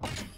Bye.